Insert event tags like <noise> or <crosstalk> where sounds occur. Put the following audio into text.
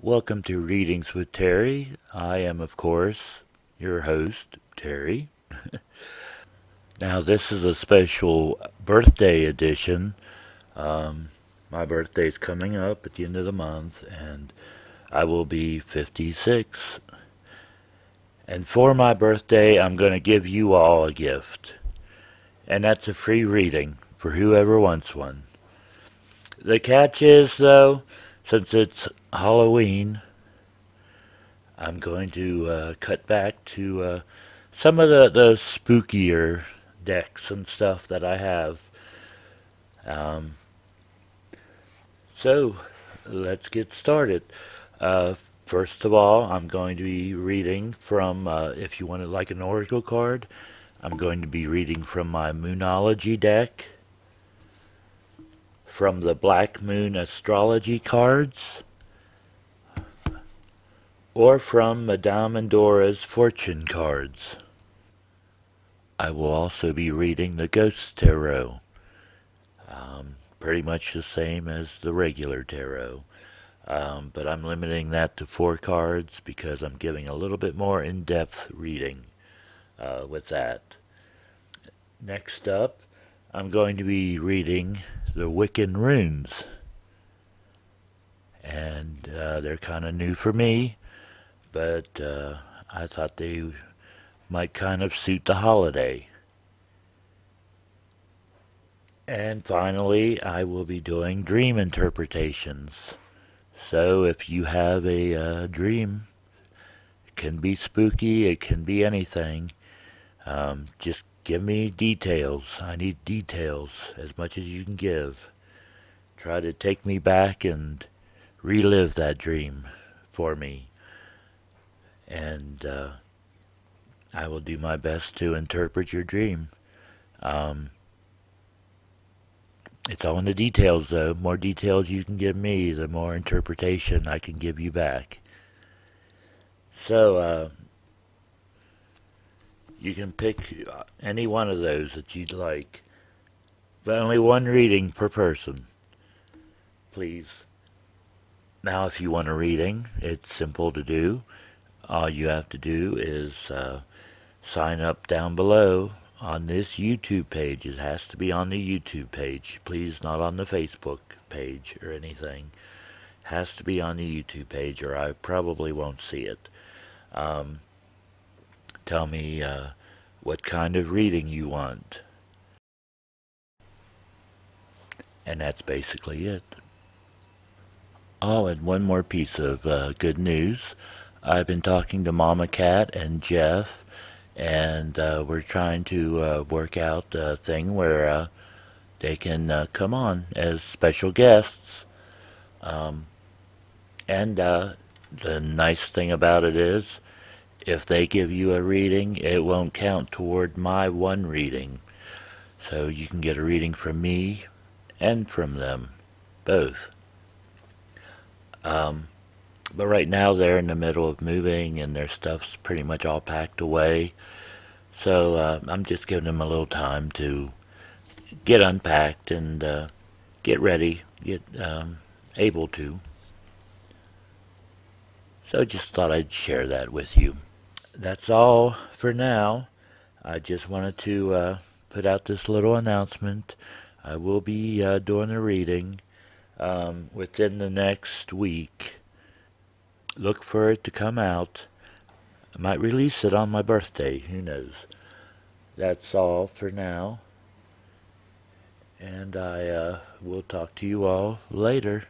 Welcome to Readings with Terry. I am, of course, your host, Terry. <laughs> now, this is a special birthday edition. Um, my birthday is coming up at the end of the month, and I will be 56. And for my birthday, I'm going to give you all a gift. And that's a free reading for whoever wants one. The catch is, though, since it's Halloween, I'm going to uh, cut back to uh, some of the, the spookier decks and stuff that I have. Um, so, let's get started. Uh, first of all, I'm going to be reading from, uh, if you want to like an oracle card, I'm going to be reading from my Moonology deck, from the Black Moon Astrology cards, or from Madame Endora's fortune cards. I will also be reading the Ghost Tarot, um, pretty much the same as the regular tarot, um, but I'm limiting that to four cards because I'm giving a little bit more in-depth reading uh, with that. Next up, I'm going to be reading the Wiccan Runes, and uh, they're kind of new for me but uh, I thought they might kind of suit the holiday. And finally, I will be doing dream interpretations. So if you have a uh, dream, it can be spooky, it can be anything, um, just give me details. I need details as much as you can give. Try to take me back and relive that dream for me and uh, I will do my best to interpret your dream. Um, it's all in the details, though. More details you can give me, the more interpretation I can give you back. So, uh, you can pick any one of those that you'd like, but only one reading per person. Please. Now, if you want a reading, it's simple to do all you have to do is uh, sign up down below on this YouTube page. It has to be on the YouTube page. Please, not on the Facebook page or anything. It has to be on the YouTube page or I probably won't see it. Um, tell me uh, what kind of reading you want. And that's basically it. Oh, and one more piece of uh, good news. I've been talking to Mama Cat and Jeff, and uh, we're trying to uh, work out a thing where uh, they can uh, come on as special guests. Um, and uh, the nice thing about it is, if they give you a reading, it won't count toward my one reading. So you can get a reading from me and from them, both. Um, but right now they're in the middle of moving and their stuff's pretty much all packed away. So uh, I'm just giving them a little time to get unpacked and uh, get ready, get um, able to. So just thought I'd share that with you. That's all for now. I just wanted to uh, put out this little announcement. I will be uh, doing a reading um, within the next week look for it to come out. I might release it on my birthday, who knows. That's all for now. And I uh, will talk to you all later.